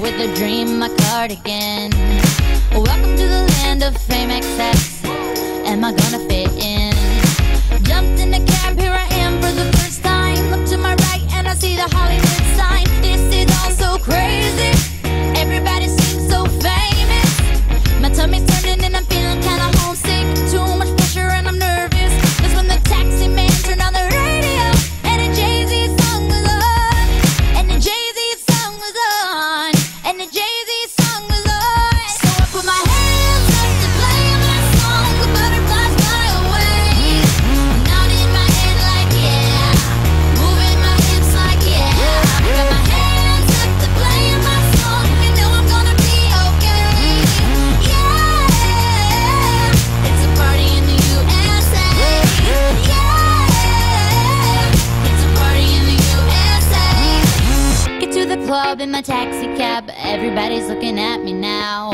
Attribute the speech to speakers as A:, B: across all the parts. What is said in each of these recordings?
A: with a dream, my cardigan. Welcome to the land of fame excess. Am I gonna fit in? Jumped in a cab, here I am club in my taxi cab, everybody's looking at me now.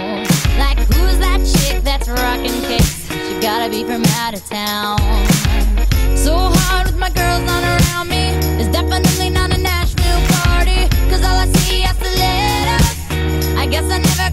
A: Like, who's that chick that's rocking kicks? She gotta be from out of town. So hard with my girls not around me. It's definitely not a Nashville party. Cause all I see is the stilettos. I guess I never